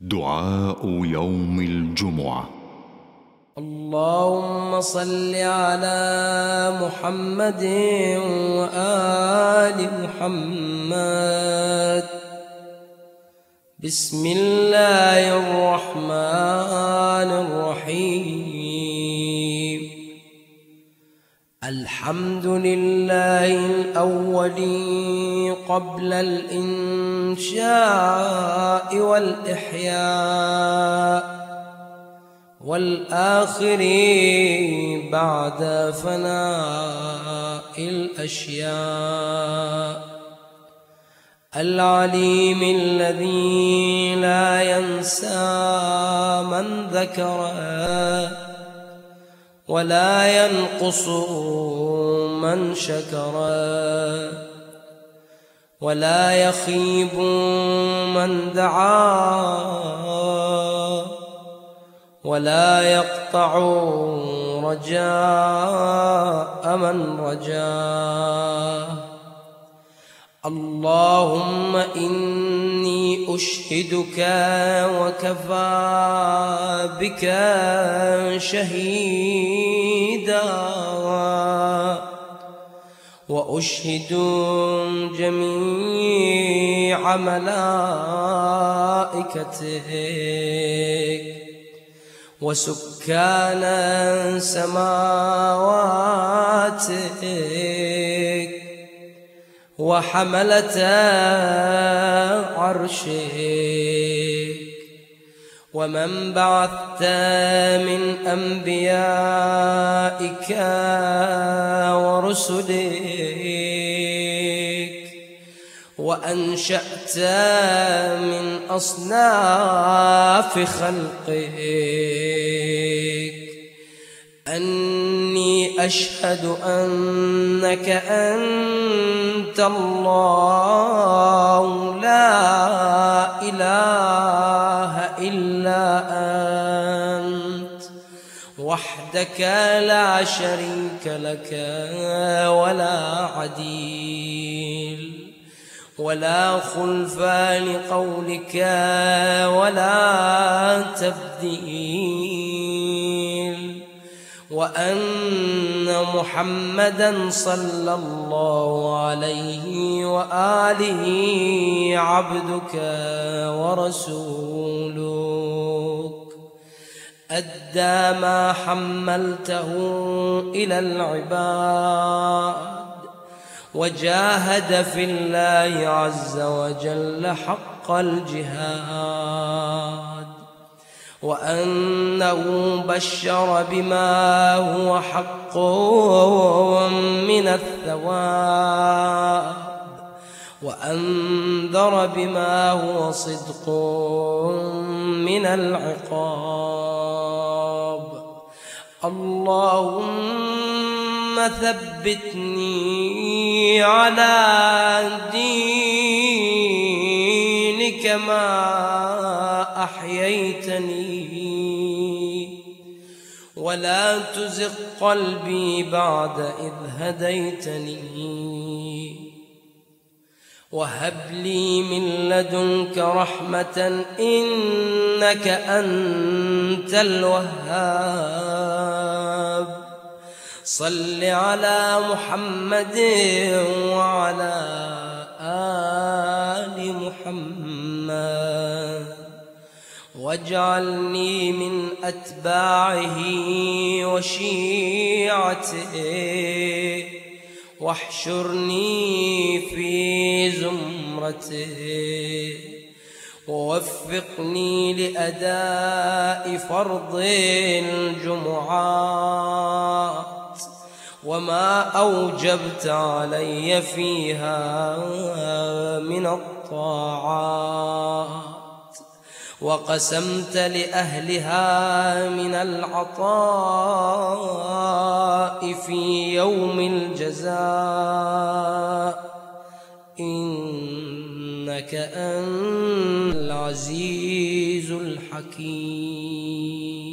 دعاء يوم الجمعة. اللهم صل على محمد وآل محمد. بسم الله الرحمن الرحيم. الحمد لله الأول قبل الإنشاء والإحياء والآخر بعد فناء الأشياء العليم الذي لا ينسى من ذكره ولا ينقص من شكره ولا يخيب من دعاه ولا يقطع رجاء من رجاه اللهم إني أشهدك وكفى بك شهيدا. وأشهد جميع ملائكتك وسكان سماواتك وحملة عرشك ومن بعثت من أنبيائك ورسلك وأنشأت من أصناف خلقك. أني أشهد أنك أنت الله. أنت وحدك لا شريك لك ولا عديل ولا خلف لقولك ولا تبديل وأن محمدا صلى الله عليه وآله عبدك ورسولك أدى ما حملته إلى العباد وجاهد في الله عز وجل حق الجهاد وأنه بشر بما هو حق من الثواب وأنذر بما هو صدق من العقاب. اللهم ثبتني على دينك ما أحييتني. ولا تزغ قلبي بعد إذ هديتني. وهب لي من لدنك رحمة إنك أنت الوهاب. صل على محمد وعلى آل محمد. واجعلني من أتباعه وشيعته. واحشرني في زمرته ووفقني لأداء فرض الجمعات. وما أوجبت علي فيها من الطاعات. وقسمت لأهلها من العطاء في يوم الجزاء. إنك أنت العزيز الحكيم.